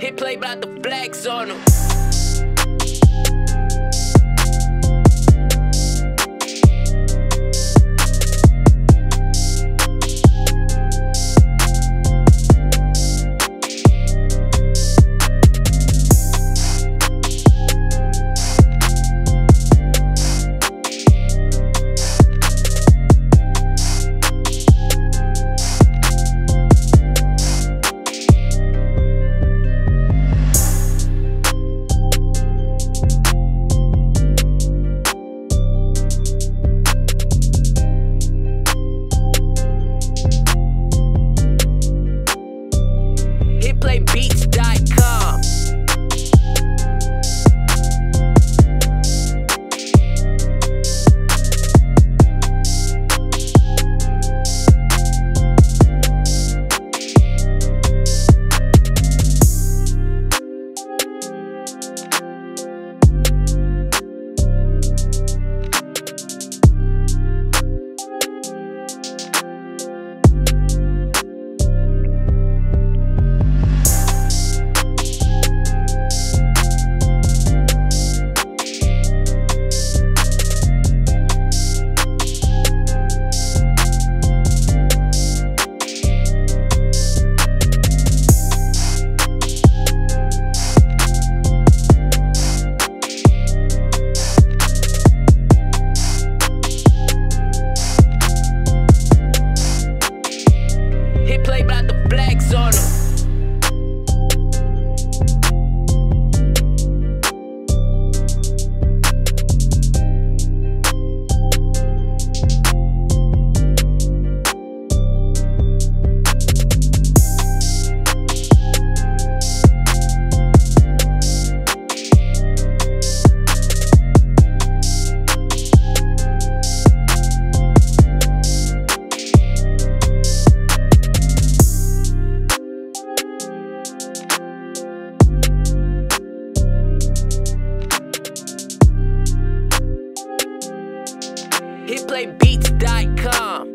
Hit play about the flex on him. PlayBeats.com.